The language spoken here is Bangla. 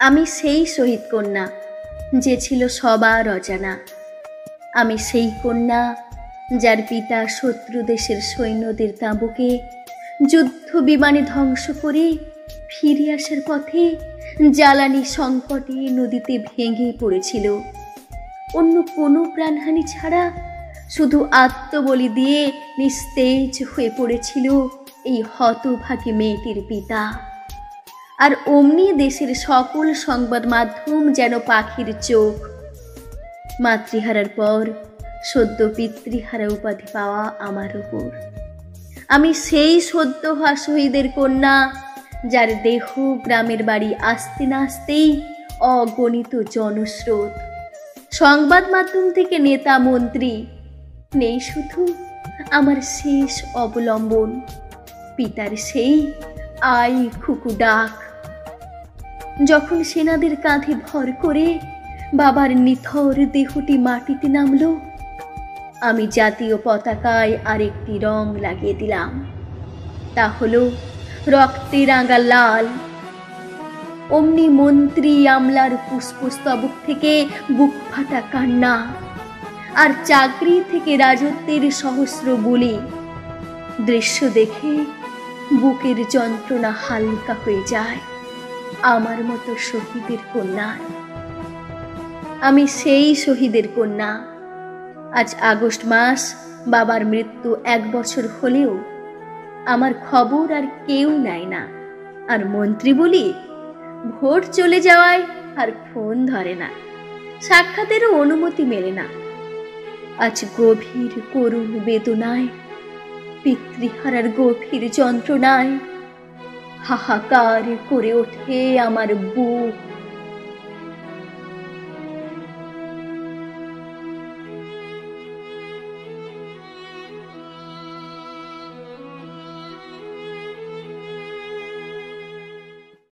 আমি সেই শহীদ কন্যা, যে ছিল সবার অজানা আমি সেই কন্যা, যার পিতা শত্রু দেশের সৈন্যদের তাঁবুকে যুদ্ধ বিমানে ধ্বংস করে ফিরে আসার পথে জ্বালানি সংকটে নদীতে ভেঙে পড়েছিল। অন্য কোনো প্রাণহানি ছাড়া শুধু আত্মবলি দিয়ে নিস্তেজ হয়ে পড়েছিল এই হতভাগী মেয়েটির পিতা। আর অমনি দেশের সকল সংবাদ মাধ্যম যেন পাখির চোখ। মাতৃহারার পর সদ্য পিতৃহারা উপাধি পাওয়া আমার উপর। আমি সেই সদ্য হওয়া শহীদের কন্যা, যার দেহ গ্রামের বাড়ি আসতে না আসতেই অগণিত জনস্রোত। সংবাদ মাধ্যম থেকে নেতা মন্ত্রী নেই শুধু আমার শেষ অবলম্বন। পিতার সেই আই খুকু ডাক যখন সেনাদের কাঁধে ভর করে বাবার নিথর দেহটি মাটিতে নামল, আমি জাতীয় পতাকায় আরেকটি রং লাগিয়ে দিলাম। তা হলো রক্তে রাঙা লাল। অমনি মন্ত্রী আমলার পুষ্পস্তবক থেকে বুক ফাটা কান্না আর চাকরি থেকে রাজত্বের সহস্র বলি দৃশ্য দেখে বুকের যন্ত্রণা হালকা হয়ে যায়। আমার মতো শহীদের কন্যা। আমি সেই শহীদের কন্যা। আজ আগস্ট মাস, বাবার মৃত্যু এক বছর হলেও আমার খবর আর কেউ নেয় না। আর মন্ত্রী বলি ভোট চলে যাওয়ায় আর ফোন ধরে না। সাক্ষাতেরও অনুমতি মেলে না। আজ গভীর করুণ বেদনায়, পিতৃহারার গভীর যন্ত্রণায় হাহাকার করে ওঠে আমার বুক।